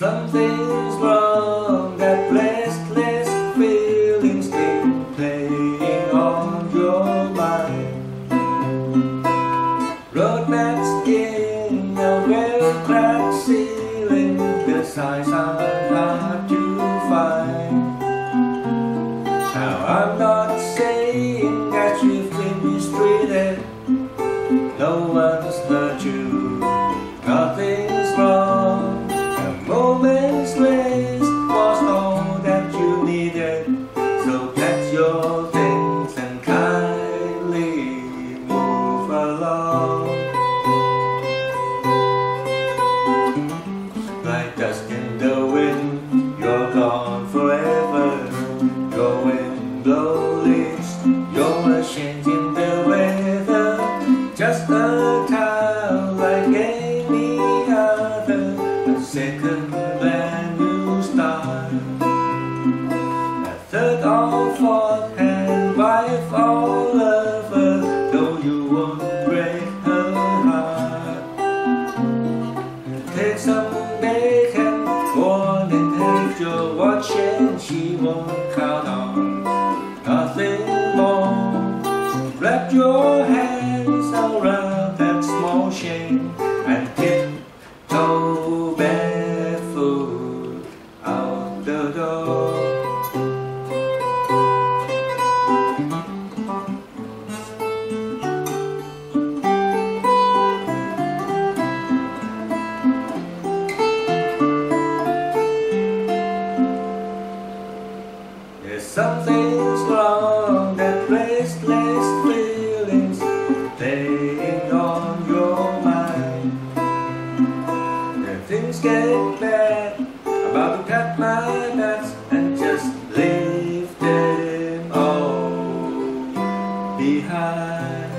Something's wrong, that restless feeling still playing on your mind. Road maps in a well-cracked ceiling, the signs are hard to find. Now I'm not saying that you've been mistreated, no one's hurt you, Like dust in the wind, you're gone forever. Blow leaves, you're a change in the weather. Just a town like any other, a second brand new start. A third or fourth hand wife or lover, Take some bacon, one and take your watch and she won't count on nothing more. Wrap your hands around that small chain something's wrong That restless feelings playing on your mind. If things get bad I'm about to cut my nuts And just leave them all behind.